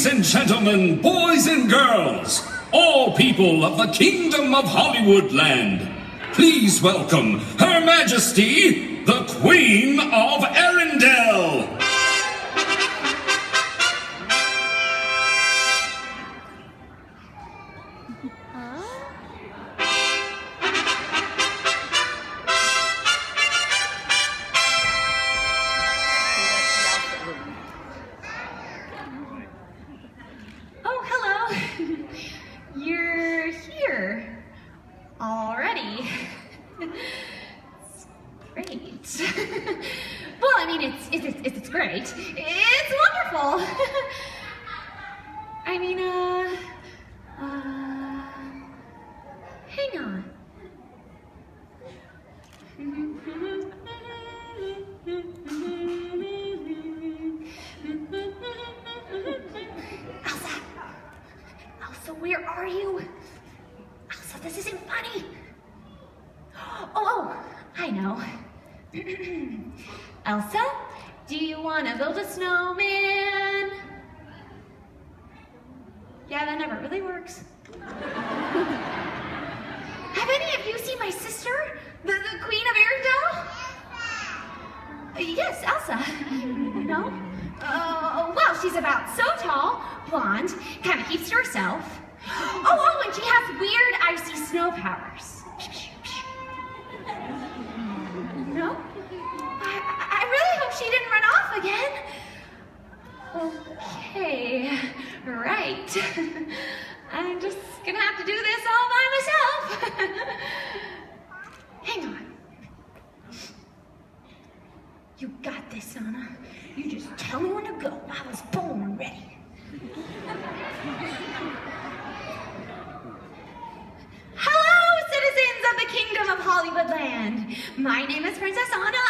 Ladies and gentlemen, boys and girls, all people of the Kingdom of Hollywood Land, please welcome Her Majesty, the Queen of Arendelle. It's. Wonderful. I mean, uh, uh, hang on. Elsa! Elsa, where are you? Elsa, this isn't funny. Oh, oh, I know. Elsa, do you want to build a snowman? Yeah, that never really works. Have any of you seen my sister, the, the Queen of Arendelle? Uh, Yes, Elsa. No? Uh, well, she's about so tall, blonde, kind of keeps to herself. Oh, oh, and she has weird icy snow powers. No? I, I I really hope she didn't run off again. Okay, right. I'm just gonna have to do this all by myself. Hang on. You got this, Anna. You just tell me when to go. I was born ready. Hello, citizens of the Kingdom of Hollywoodland. My name is Princess Anna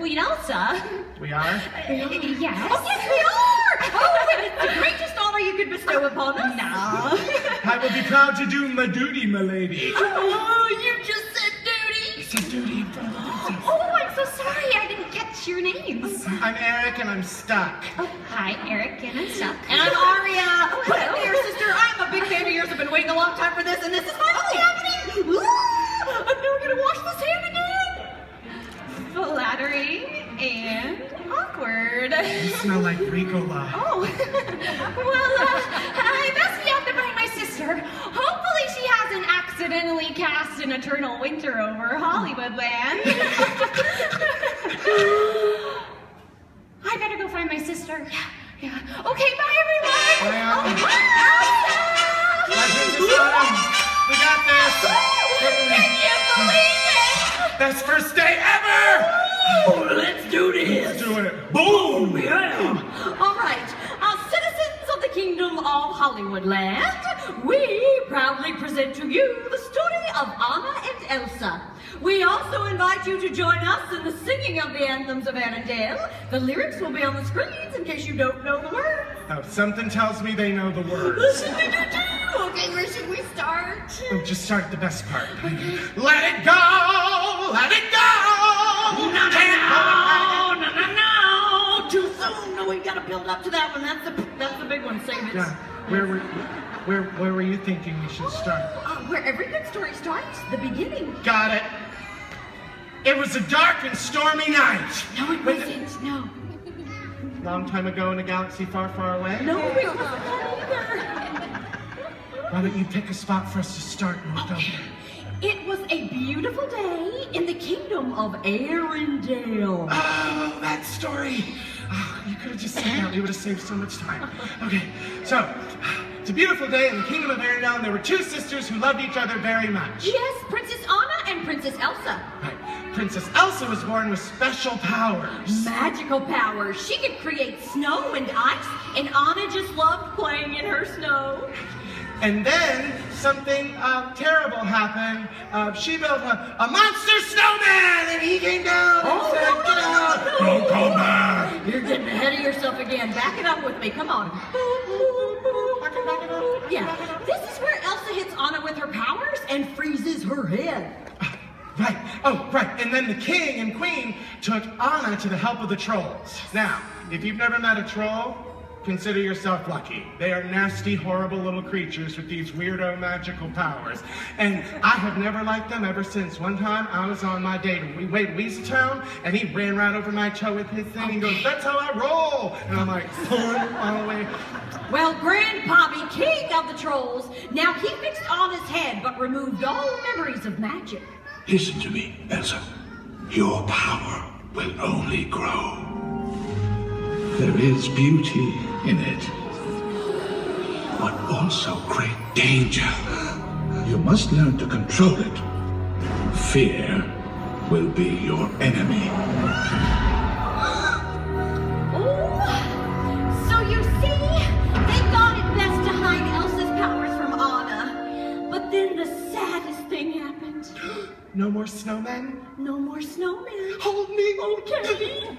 Queen Elsa. We are? Uh, yes. Oh, yes, we are! Oh, it's the greatest honor you could bestow upon us. No. I will be proud to do my duty, my lady. Oh, you just said duty. It's a duty in front of the princess. Oh, I'm so sorry. I didn't catch your names. I'm Eric and I'm stuck. Oh, hi, Eric, and I'm stuck. And I'm Aria. Oh, Put it hello. there, sister. I'm a big fan of yours. I've been waiting a long time for this, and this is finally happening. Ooh, I'm never gonna wash this hand again. Flattering and awkward. You smell like Ricola. Oh, well, uh, I best be off to find my sister. Hopefully she hasn't accidentally cast an eternal winter over Hollywood land. I better go sister. Yeah, yeah. Okay, bye everyone. Bye, Anna. Oh, Elsa! My princess Autumn! We got this! Can you believe it? Best first day ever! Oh, let's do Let's this. do it. Boom! Yeah. All right, our citizens of the Kingdom of Hollywood Land, we proudly present to you the story of Anna and Elsa. We also invite you to join us in the singing of the anthems of Arendelle. The lyrics will be on the screens in case you don't know the words. Oh, something tells me they know the words. Okay, where should we start? Oh, just start the best part. Let it go! Let it go! No, no, Can't hold it back. no, no, no, no, too soon. No, we gotta build up to that one. That's the that's the big one. Save it. Yeah, where were where where were you thinking we should start? Uh, where every good story starts, the beginning. Got it. It was a dark and stormy night. No, it wasn't. No. Long time ago in a galaxy far, far away. No, it wasn't that either. Why don't you pick a spot for us to start go there? It was a beautiful day in the kingdom of Arendelle. Oh, that story. Oh, you could have just said that. We would have saved so much time. Okay, so a beautiful day in the kingdom of Arendelle, and there were two sisters who loved each other very much. Yes, Princess Anna and Princess Elsa. Right. Princess Elsa was born with special powers. Magical powers. She could create snow and ice, and Anna just loved playing in her snow. And then something uh, terrible happened. Uh, she built a, a monster snowman, and he came down and Oh, said, no, "Get no, out! no, Don't come back!" You're getting ahead of yourself again. Back it up with me. Come on. Yeah, this is where Elsa hits Anna with her powers and freezes her head. Right. Oh, right. And then the king and queen took Anna to the help of the trolls. Now, if you've never met a troll, consider yourself lucky. They are nasty, horrible little creatures with these weirdo magical powers. And I have never liked them ever since. One time I was on my date in Wade Weaseltown, and he ran right over my toe with his thing. He goes, That's how I roll. And I'm like, Son, on the way. Well, Grand Pabbie, king of the trolls, now he fixed Anna's head but removed all memories of magic. Listen to me, Elsa. Your power will only grow. There is beauty in it, but also great danger. You must learn to control it. Fear will be your enemy. Oh, so you see, they thought it best to hide Elsa's powers from Anna. But then the saddest thing happened. No more snowmen? No more snowmen. Hold me. Oh, okay.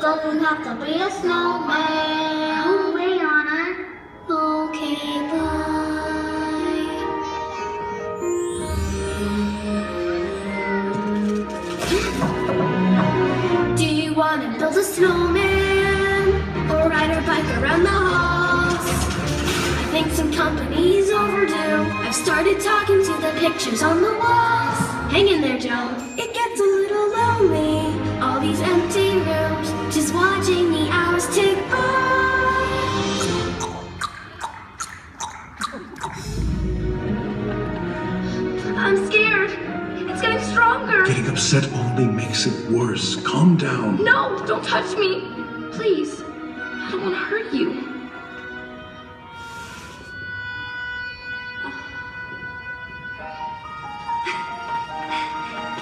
It doesn't have to be a snowman. Wait, Anna. Okay, bye. Do you wanna build a snowman? Or ride our bike around the halls? I think some company's overdue. I've started talking to the pictures on the walls. Hang in there, Joan. It gets a little lonely. All these only makes it worse. Calm down. No, don't touch me. Please. I don't want to hurt you.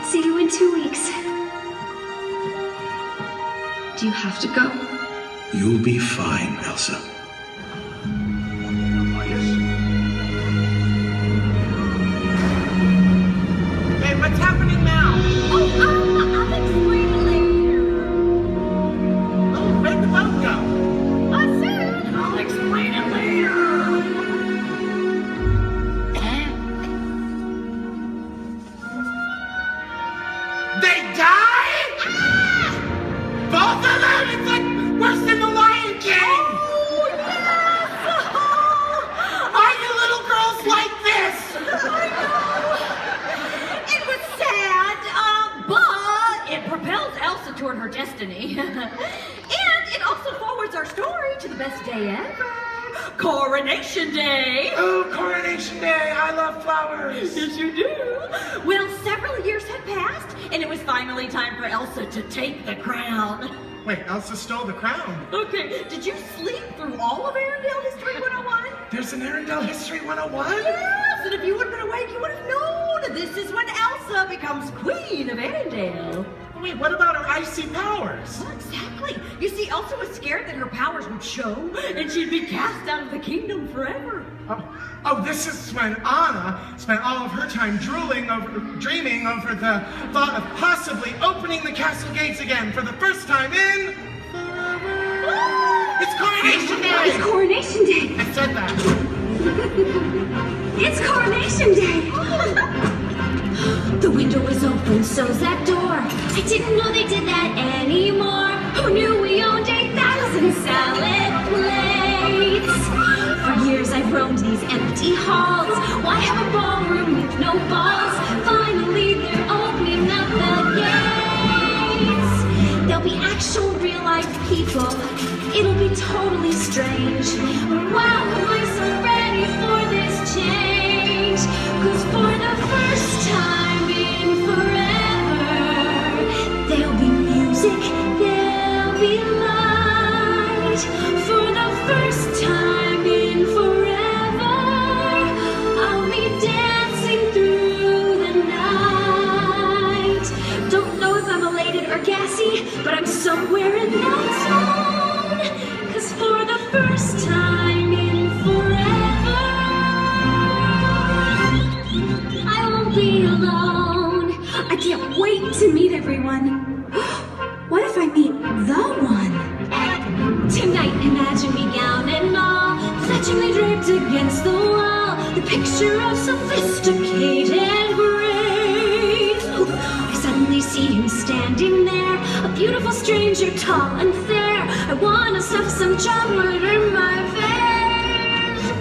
See you in two weeks. Do you have to go? You'll be fine, Elsa. Her destiny. and it also forwards our story to the best day ever. Coronation Day! Oh, Coronation Day, I love flowers. Yes, you do. Well, several years had passed, and it was finally time for Elsa to take the crown. Wait, Elsa stole the crown. Okay, did you sleep through all of Arendelle History 101? There's an Arendelle History 101? Yes, and if you would have been awake, you would have known. This is when Elsa becomes Queen of Arendelle. Wait, what about her icy powers? Well, exactly. You see, Elsa was scared that her powers would show, and she'd be cast out of the kingdom forever. Oh, oh, this is when Anna spent all of her time drooling over, dreaming over the thought of possibly opening the castle gates again for the first time in forever. Ah! It's Coronation Day! It's coronation Day. I said that. it's coronation day. so's that door. I didn't know they did that anymore. Who knew we owned 8,000 salad plates? For years I've roamed these empty halls. Why have a ballroom with no balls? Finally they're opening up the gates. There'll be actual real life people. It'll be totally strange. Somewhere in that suddenly standing there, a beautiful stranger, tall and fair. I wanna stuff some chocolate in my face.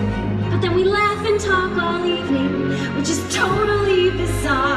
But then we laugh and talk all evening, which is totally bizarre.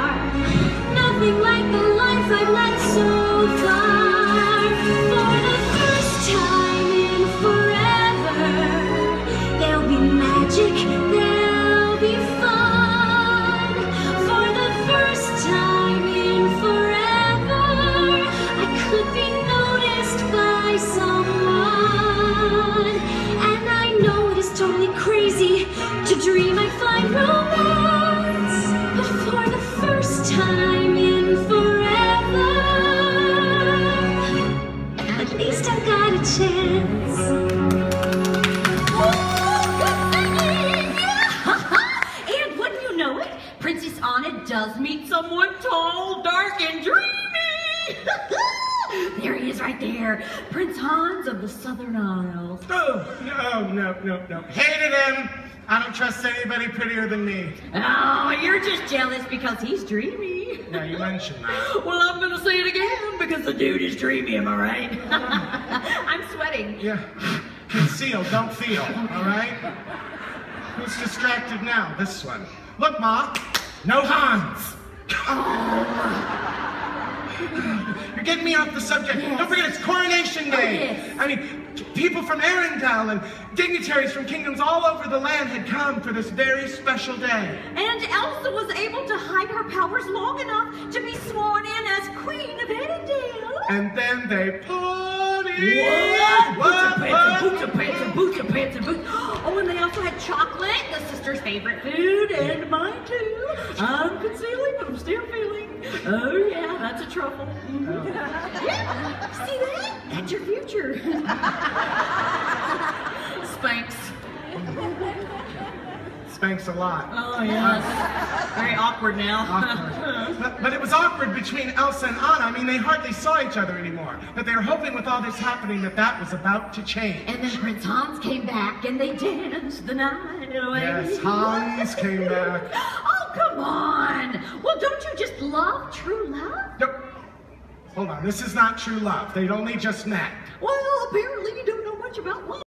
There, Prince Hans of the Southern Isles. Oh, no, no, no, no. Hated him. I don't trust anybody prettier than me. Oh, you're just jealous because he's dreamy. Now you mentioned that. Well, I'm gonna say it again because the dude is dreamy, am I right? I'm sweating. Yeah. Conceal, don't feel, all right? Who's distracted now? This one. Look, Ma. No Hans. Oh. You're getting me off the subject. Don't forget, it's Coronation oh, Day. yes. I mean, people from Arendelle and dignitaries from kingdoms all over the land had come for this very special day. And Elsa was able to hide her powers long enough to be sworn in as Queen of Arendelle. And then they partied. What? What? Boots and pants and boots and pants and boots and pants and boots. Oh, and they also had chocolate, the sister's favorite food, and mine too. I'm concealing, but I'm still feeling. Oh yeah, that's a truffle. Oh. yeah. See that? That's your future. Spanx. Spanks a lot. Oh yes. Very awkward now. Awkward. but, but it was awkward between Elsa and Anna. I mean, they hardly saw each other anymore. But they were hoping with all this happening that that was about to change. And then Prince Hans came back and they danced the night away. Yes, Hans came back. Oh, come on. Well, don't you just love true love? Nope. hold on, this is not true love. They'd only just met. Well, apparently you don't know much about love.